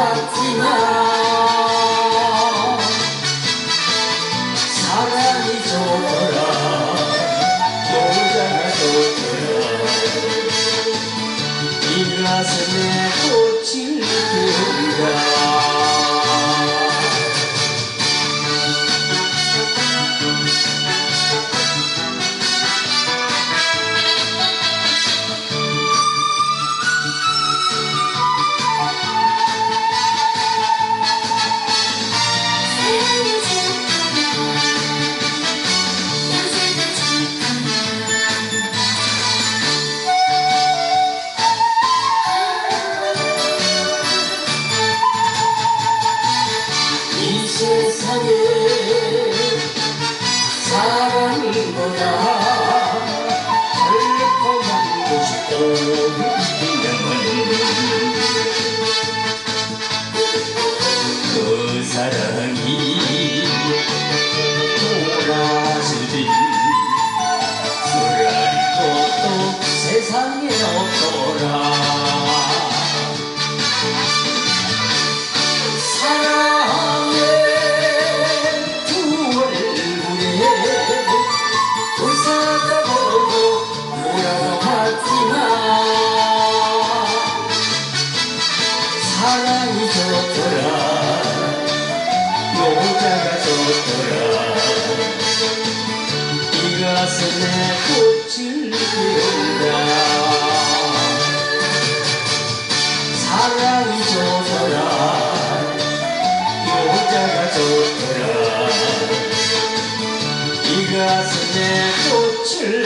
Fatima. 이 가슴에 꽃을 피우라 세상에 사랑보다 절대로 만고 싶던 그 사랑 사랑이 좋더라. 노자가 좋더라. 이 가슴에 꽃을 피운다 사랑이 좋더라. 여자가 좋더라. 이 가슴에 꽃을